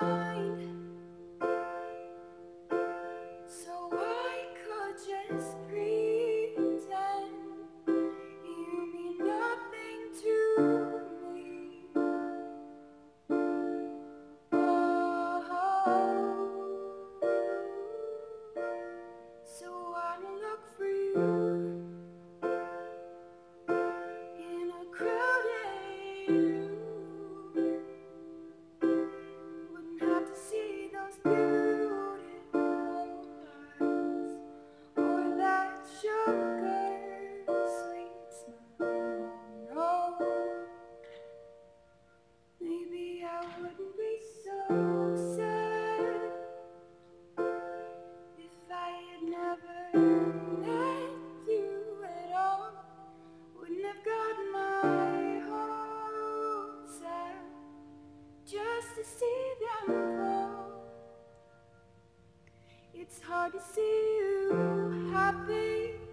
Oh, to see them. It's hard to see you happy.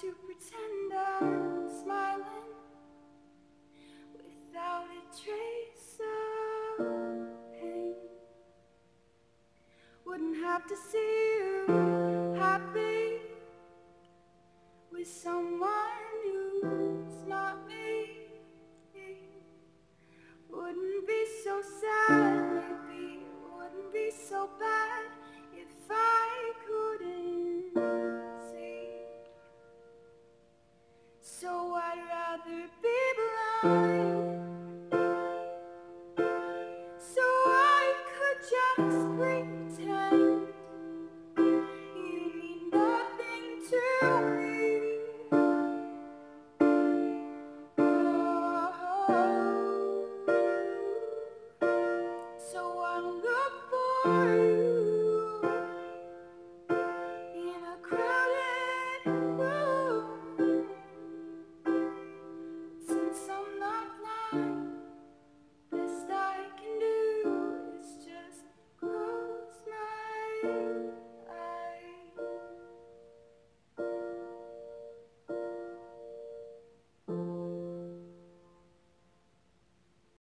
to pretend I'm smiling without a trace of pain. Wouldn't have to see you. So I could just